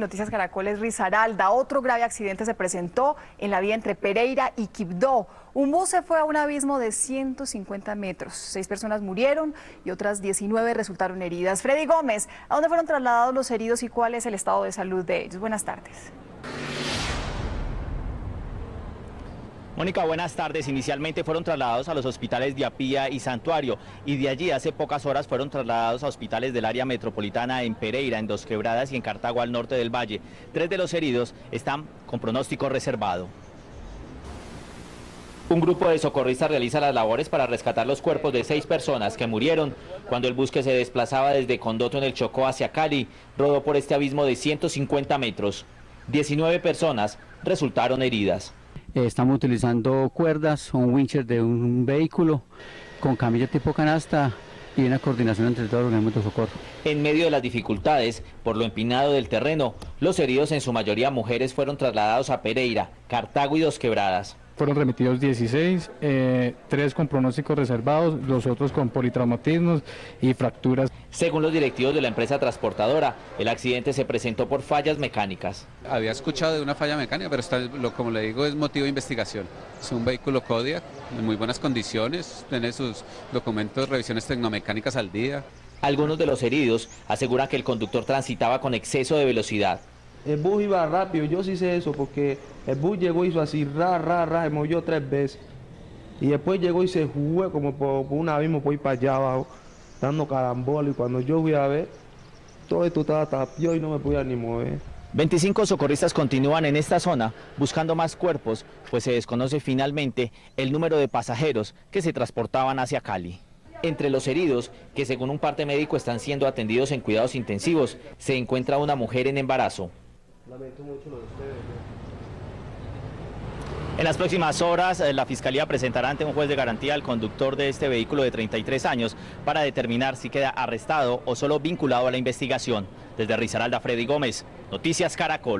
Noticias Caracoles Rizaralda. Otro grave accidente se presentó en la vía entre Pereira y Quibdó. Un bus se fue a un abismo de 150 metros. Seis personas murieron y otras 19 resultaron heridas. Freddy Gómez, ¿a dónde fueron trasladados los heridos y cuál es el estado de salud de ellos? Buenas tardes. Mónica, buenas tardes. Inicialmente fueron trasladados a los hospitales de Apía y Santuario y de allí hace pocas horas fueron trasladados a hospitales del área metropolitana en Pereira, en Dos Quebradas y en Cartago al norte del valle. Tres de los heridos están con pronóstico reservado. Un grupo de socorristas realiza las labores para rescatar los cuerpos de seis personas que murieron cuando el bus que se desplazaba desde Condoto en el Chocó hacia Cali rodó por este abismo de 150 metros. 19 personas resultaron heridas. Eh, estamos utilizando cuerdas, un wincher de un vehículo con camilla tipo canasta y una coordinación entre todos los organismos de socorro. En medio de las dificultades, por lo empinado del terreno, los heridos, en su mayoría mujeres, fueron trasladados a Pereira, Cartago y Dos Quebradas fueron remitidos 16, eh, tres con pronósticos reservados, los otros con politraumatismos y fracturas. Según los directivos de la empresa transportadora, el accidente se presentó por fallas mecánicas. Había escuchado de una falla mecánica, pero está, lo, como le digo es motivo de investigación. Es un vehículo Kodiak en muy buenas condiciones, tiene sus documentos, revisiones tecnomecánicas al día. Algunos de los heridos aseguran que el conductor transitaba con exceso de velocidad el bus iba rápido, yo sí sé eso, porque el bus llegó y hizo así, ra, ra, ra, se movió tres veces. Y después llegó y se jugó como por, un abismo por ir para allá abajo, dando carambola. Y cuando yo fui a ver, todo esto estaba tapio y no me podía ni mover. 25 socorristas continúan en esta zona buscando más cuerpos, pues se desconoce finalmente el número de pasajeros que se transportaban hacia Cali. Entre los heridos, que según un parte médico están siendo atendidos en cuidados intensivos, se encuentra una mujer en embarazo. Lamento mucho lo de ustedes. En las próximas horas, eh, la Fiscalía presentará ante un juez de garantía al conductor de este vehículo de 33 años para determinar si queda arrestado o solo vinculado a la investigación. Desde Risaralda, Freddy Gómez, Noticias Caracol.